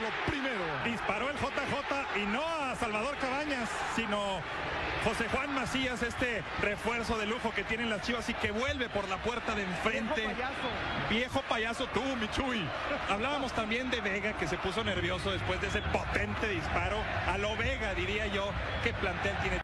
lo primero. Disparó el JJ y no a Salvador Cabañas, sino José Juan Macías, este refuerzo de lujo que tienen las chivas y que vuelve por la puerta de enfrente. Viejo payaso. Viejo payaso tú, Michuy. Hablábamos también de Vega que se puso nervioso después de ese potente disparo. A lo Vega, diría yo, que plantel tiene.